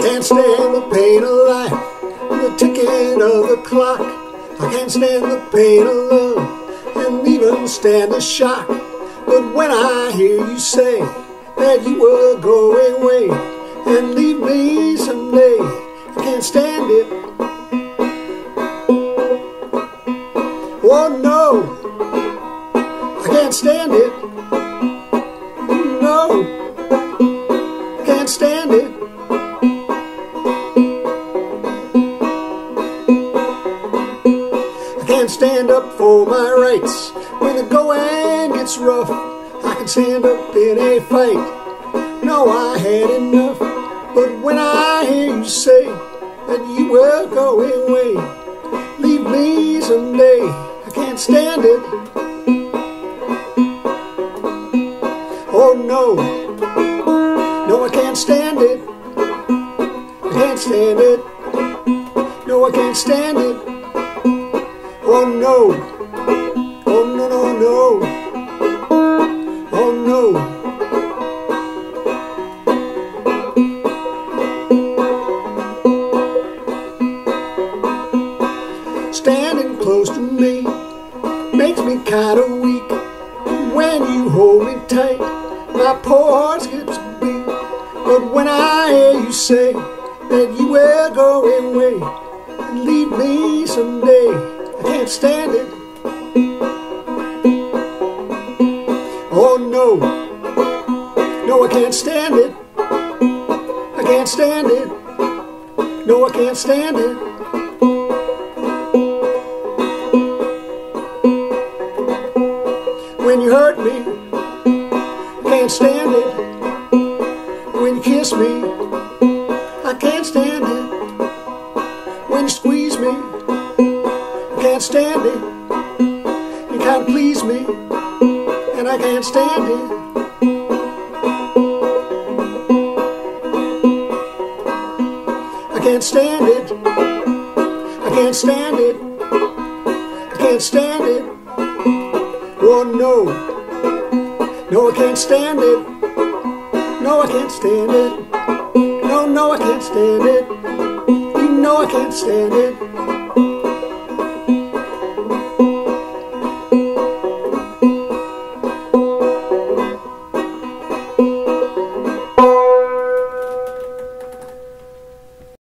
Can't stand the pain of life, the ticking of the clock. I can't stand the pain of love, and even stand the shock. But when I hear you say that you will go away and leave me someday, I can't stand it. Oh no, I can't stand it. No, I can't stand it. I can't stand up for my rights when the going gets rough. I can stand up in a fight. No, I had enough. But when I hear you say that you will go away, leave me someday, I can't stand it. Oh no, no, I can't stand it. I can't stand it. No, I can't stand it. Oh no, oh no, no, no. Oh no. Standing close to me makes me kinda weak. When you hold me tight, my poor heart skips a beat. But when I hear you say that you will go away and leave me someday, can't stand it. Oh no, no, I can't stand it. I can't stand it. No, I can't stand it. When you hurt me, I can't stand it. When you kiss me, I can't stand it. When you squeeze can't stand it. You can't please me, and I can't stand it. I can't stand it. I can't stand it. I can't stand it. Oh no. No, I can't stand it. No, I can't stand it. No, no, I can't stand it. You know I can't stand it.